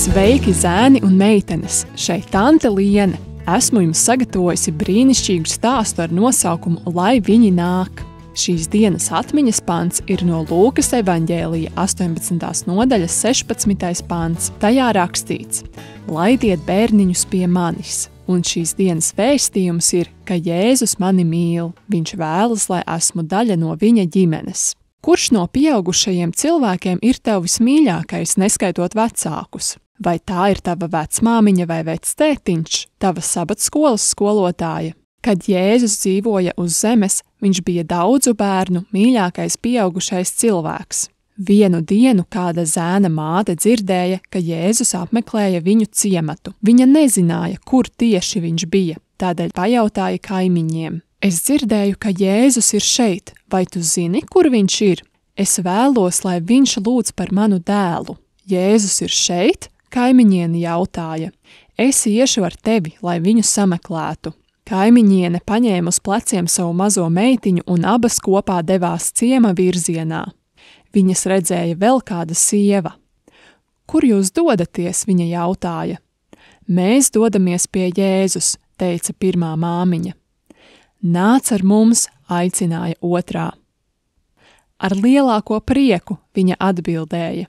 Sveiki, zēni un meitenes! Šeit Tante Liene. Esmu jums sagatavojusi brīnišķīgu stāstu ar nosaukumu Lai viņi nāk. Šīs dienas atmiņas pants ir no Lūkas evanģēlija 18. nodaļas 16. pants. Tajā rakstīts: Laidiet bērniņus pie manis! Un šīs dienas vēstījums ir, ka Jēzus mani mīl, viņš vēlas, lai esmu daļa no viņa ģimenes. Kurš no pieaugušajiem cilvēkiem ir tev vismīļākais, neskaitot vecākus? Vai tā ir tava vecmāmiņa vai vectētiņš, tava sabatskolas skolotāja? Kad Jēzus dzīvoja uz zemes, viņš bija daudzu bērnu mīļākais pieaugušais cilvēks. Vienu dienu kāda zēna māte dzirdēja, ka Jēzus apmeklēja viņu ciematu. Viņa nezināja, kur tieši viņš bija, tādēļ pajautāja kaimiņiem. Es dzirdēju, ka Jēzus ir šeit, vai tu zini, kur viņš ir? Es vēlos, lai viņš lūdz par manu dēlu. Jēzus ir šeit, Kaimiņiene jautāja: Es iešu ar tevi, lai viņu sameklētu. Kaimiņiene paņēma uz pleciem savu mazo meitiņu un abas kopā devās ciema virzienā. Viņas redzēja vēl kāda sieva. Kur jūs dodaties? viņa jautāja. Mēs dodamies pie Jēzus, teica pirmā māmiņa. Nāc ar mums, aicināja otrā. Ar lielāko prieku viņa atbildēja.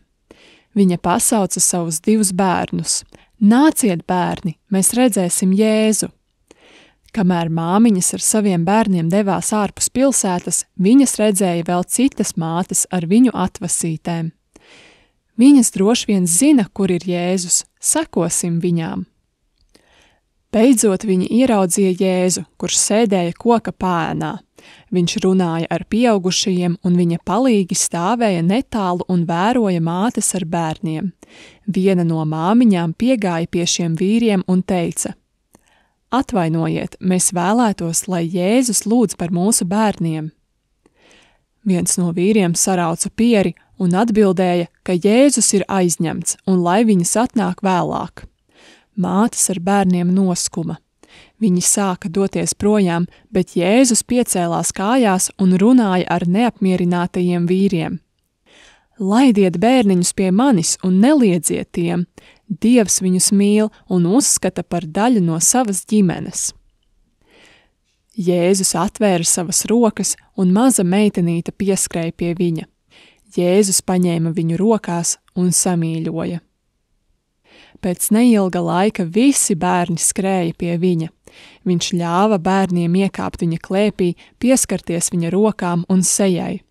Viņa pasauca savus divus bērnus. Nāciet, bērni, mēs redzēsim Jēzu! Kamēr māmiņas ar saviem bērniem devās ārpus pilsētas, viņas redzēja vēl citas mātes ar viņu atvasītēm. Viņas droši vien zina, kur ir Jēzus, sekosim viņām. Beidzot viņi ieraudzīja Jēzu, kurš sēdēja koka pēnā. Viņš runāja ar pieaugušajiem, un viņa palīgi stāvēja netālu un vēroja mātes ar bērniem. Viena no māmiņām piegāja pie šiem vīriem un teica: Atvainojiet, mēs vēlētos, lai Jēzus lūdz par mūsu bērniem. Viens no vīriem sarauca pieri un atbildēja, ka Jēzus ir aizņemts un lai viņas atnāk vēlāk. Mātes ar bērniem noskuma. Viņi sāka doties projām, bet Jēzus piecēlās kājās un runāja ar neapmierinātajiem vīriem. Laidiet bērniņus pie manis un neliedziet tiem, Dievs viņus mīl un uzskata par daļu no savas ģimenes. Jēzus atvēra savas rokas, un maza meitenīte pieskrēja pie viņa. Jēzus paņēma viņu rokās un samīļoja. Pēc neilga laika visi bērni skrēja pie viņa. Viņš ļāva bērniem iekāpt viņa klēpī, pieskarties viņa rokām un sejai.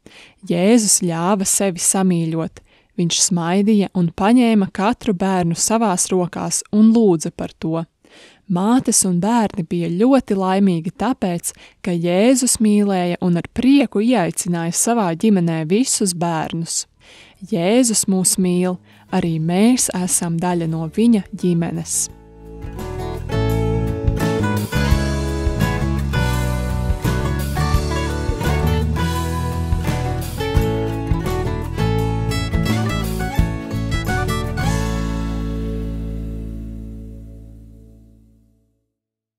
Jēzus ļāva sevi samīļot. Viņš smaidīja un paņēma katru bērnu savās rokās un lūdza par to. Mātes un bērni bija ļoti laimīgi tāpēc, ka Jēzus mīlēja un ar prieku ieaicināja savā ģimenē visus bērnus. Jēzus mūs mīl, arī mēs esam daļa no viņa ģimenes.